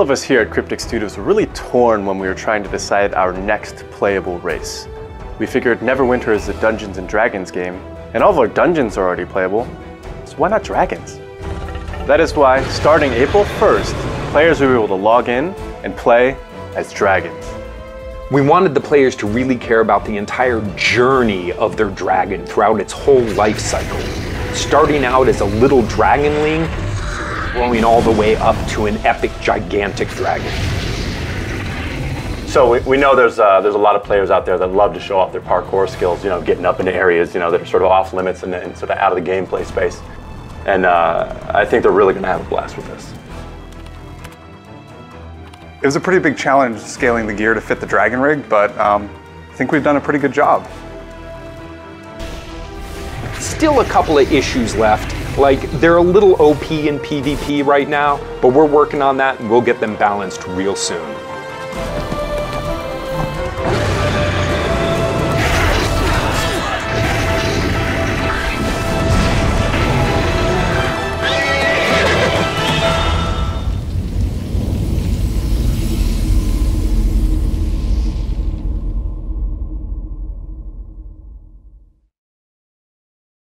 all of us here at Cryptic Studios were really torn when we were trying to decide our next playable race. We figured Neverwinter is a Dungeons and Dragons game, and all of our dungeons are already playable, so why not dragons? That is why, starting April 1st, players will be able to log in and play as dragons. We wanted the players to really care about the entire journey of their dragon throughout its whole life cycle. Starting out as a little dragonling, growing all the way up to an epic, gigantic dragon. So we, we know there's uh, there's a lot of players out there that love to show off their parkour skills. You know, getting up into areas you know that are sort of off limits and, and sort of out of the gameplay space. And uh, I think they're really going to have a blast with this. It was a pretty big challenge scaling the gear to fit the Dragon rig, but um, I think we've done a pretty good job. Still a couple of issues left. Like, they're a little OP in PvP right now, but we're working on that and we'll get them balanced real soon.